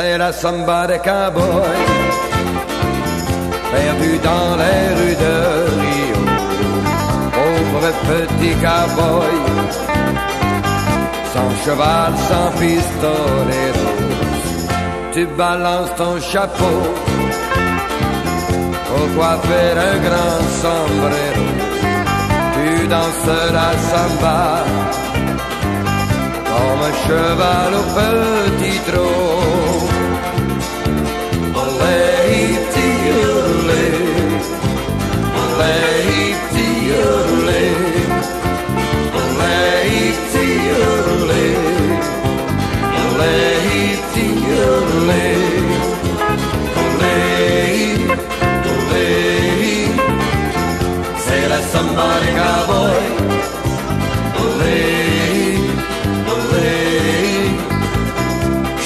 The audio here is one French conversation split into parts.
c'est la samba des cowboys, perdu dans les rues de Rio. Pauvre petit cowboy, sans cheval, sans pistolet, tu balances ton chapeau. Pourquoi faire un grand sombrero. Tu danses la samba. Comme un cheval au petit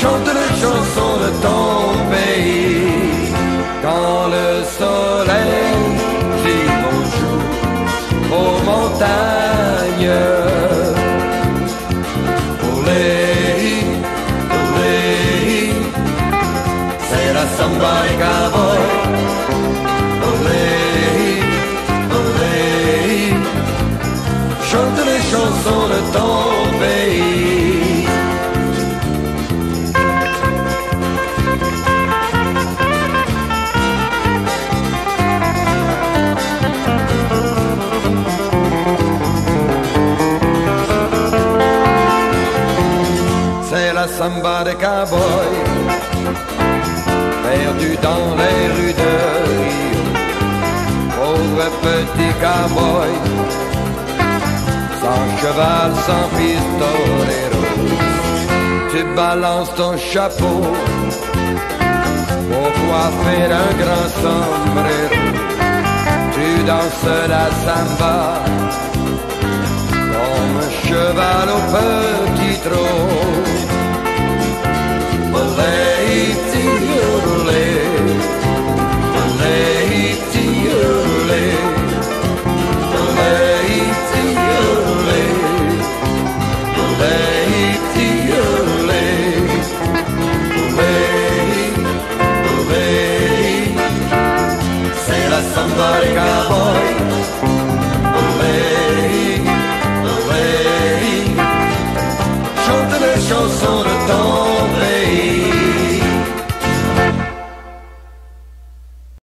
chante les chansons de ton pays quand le soleil dit bonjour aux montagnes. Olé, olé, c'est la samba des C'est la samba des cowboys, perdu dans les rues de Rio. Pauvre petit cowboy, sans cheval, sans pistolero. Tu balances ton chapeau pour coiffer un grand sombrero. Tu danses la samba comme un cheval au petit trot. Olé. C'est